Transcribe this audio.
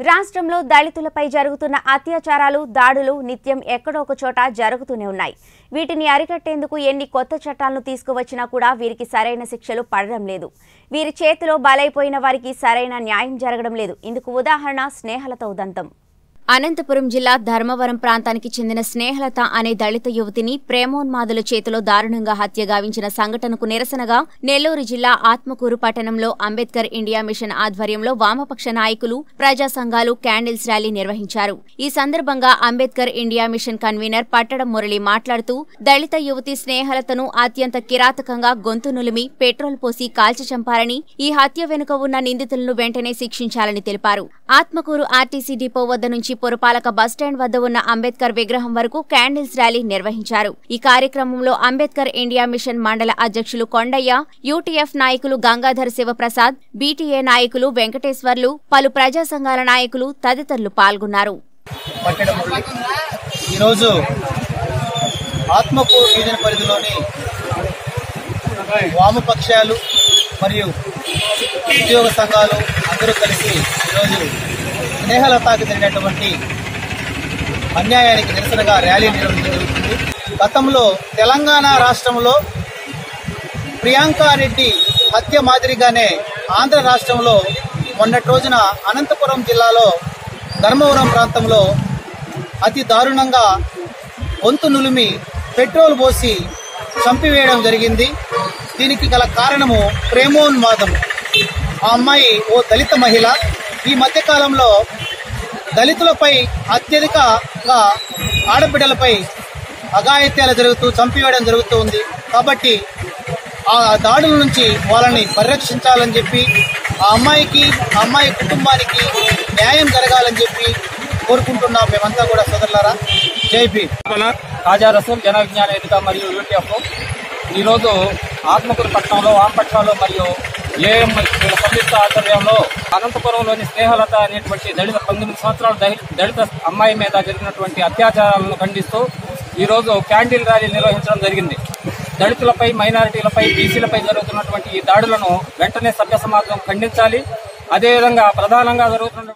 రాష్ట్రంలో దళితులపై జరుగుతున్న అత్యాచారాలు దాడులు నిత్యం ఎక్కడో ఒక చోట జరుగుతూనే ఉన్నాయి. వీటిని అరికట్టేందుకు ఎన్ని కొత్త చట్టాలను తీసుకువచ్చినా కూడా వీరికి సరైన శిక్షలు పడడం లేదు. వీరి చేతిలో బలైపోయిన వారికి సరైన న్యాయం జరగడం లేదు. ఇందుకు ఉదాహరణ స్నేహలతో ఉదంతం అనంతపురం జిల్లా ధర్మవరం ప్రాంతానికి చెందిన స్నేహలత అనే దళిత యువతిని ప్రేమోన్మాదుల చేతిలో దారుణంగా హత్య గావించిన సంఘటనకు నిరసనగా నెల్లూరు జిల్లా ఆత్మకూరు పట్టణంలో అంబేద్కర్ ఇండియా మిషన్ ఆధ్వర్యంలో వామపక్ష నాయకులు ప్రజా సంఘాలు క్యాండిల్స్ ర్యాలీ నిర్వహించారు. ఈ సందర్భంగా అంబేద్కర్ ఇండియా మిషన్ కన్వీనర్ పట్టడం మురళి మాట్లాడుతూ దళిత యువతి స్నేహలతను అత్యంత కిరాతకంగా గొంతు నులిమి పెట్రోల్ పోసి కాల్చి చంపారని ఈ హత్య వెనుక ఉన్న నిందితులను వెంటనే శిక్షించాలని తెలిపారు. ఆత్మకూరు ఆర్టీసీ డిపో వద్ద నుంచి పురపాలక బస్టాండ్ వద్ద ఉన్న అంబేద్కర్ విగ్రహం వరకు క్యాండిల్స్ ర్యాలీ నిర్వహించారు. ఈ కార్యక్రమంలో అంబేద్కర్ ఇండియా మిషన్ మండల అధ్యక్షులు కొండయ్య యూటీఎఫ్ నాయకులు గంగాధర్ శివప్రసాద్ బీటీఏ నాయకులు వెంకటేశ్వర్లు పలు ప్రజా సంఘాల నాయకులు తదితరులు పాల్గొన్నారు. ఈరోజు ఆత్మకూరు డివిజన్ పరిధిలోని వామపక్షాలు మరియు ఉద్యోగ సంఘాలు అందరూ కలిసి ఈరోజు స్నేహలతాకి జరిగినటువంటి అన్యాయానికి నిరసనగా ర్యాలీ నిర్వహించడం గతంలో తెలంగాణ రాష్ట్రంలో ప్రియాంక రెడ్డి హత్య మాదిరిగానే ఆంధ్ర రాష్ట్రంలో మొన్నటి రోజున అనంతపురం జిల్లాలో ధర్మవరం ప్రాంతంలో అతి దారుణంగా గొంతు నులిమి పెట్రోల్ పోసి చంపివేయడం జరిగింది. దీనికి గల కారణము ప్రేమోన్మాదం ఆ అమ్మాయి ఓ దళిత మహిళ. ఈ మధ్యకాలంలో దళితులపై అత్యధికంగా ఆడబిడ్డలపై అఘాయిత్యాలు జరుగుతూ చంపివేయడం జరుగుతూ ఉంది. కాబట్టి ఆ దాడుల నుంచి వాళ్ళని పరిరక్షించాలని చెప్పి ఆ అమ్మాయికి ఆ అమ్మాయి కుటుంబానికి న్యాయం జరగాలని చెప్పి కోరుకుంటున్నాం మేమంతా కూడా సోదరులారా. జైపీ తాజా రసూల్ జన విజ్ఞాన వేదిక మరియు యూటీఎఫ్ ఈరోజు ఆత్మకూరు పట్టణంలో వామపక్షాలు మరియు ఏఎం వీళ్ళ సంయుక్త ఆధ్వర్యంలో అనంతపురంలోని స్నేహలత అనేటువంటి దళిత పంతొమ్మిది సంవత్సరాల దళిత అమ్మాయి మీద జరిగినటువంటి అత్యాచారాలను ఖండిస్తూ ఈరోజు క్యాండిల్ ర్యాలీ నిర్వహించడం జరిగింది. దళితులపై మైనారిటీలపై బీసీలపై జరుగుతున్నటువంటి ఈ దాడులను వెంటనే సభ్య సమాజం ఖండించాలి. అదేవిధంగా ప్రధానంగా జరుగుతున్న